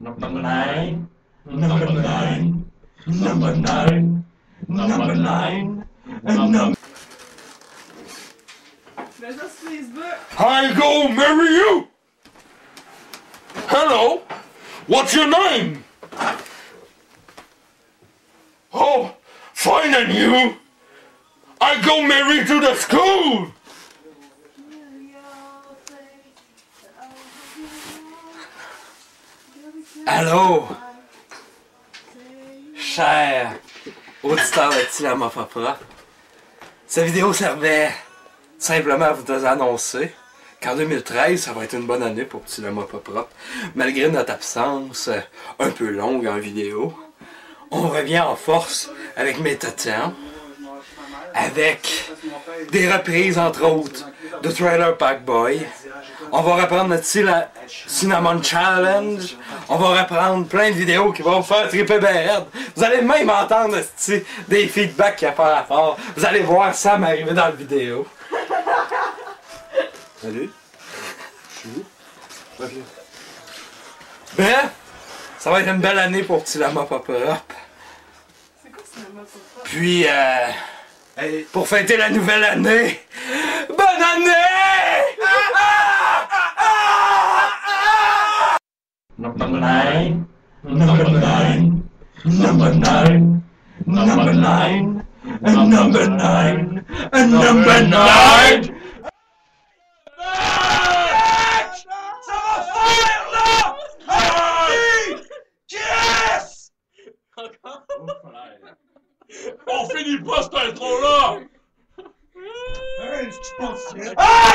Number nine. Number nine. Number nine. Number nine. And number. Mais ça sur Facebook. I go marry you. Hello. What's your name? Oh, fine and you. I go marry to the school. Allô? Cher auditeur de Papa, cette vidéo servait simplement à vous annoncer qu'en 2013, ça va être une bonne année pour Tilama Papa. Malgré notre absence un peu longue en vidéo, on revient en force avec Métatien, avec des reprises entre autres de Trailer Park Boy. On va reprendre notre Cina- Cinnamon Challenge. On va reprendre plein de vidéos qui vont vous faire triper ben raide. Vous allez même entendre des feedbacks qu'il y a par rapport. Vous allez voir Sam arriver dans la vidéo. Salut. Je suis où? Ok. Bref, ça va être une belle année pour Tilama Pop Up. C'est quoi ça? Puis, euh, pour fêter la nouvelle année, bonne année! Number nine. Number nine. Number nine. Number nine. And number nine. And number nine. On finit pas cette intro là! Hey!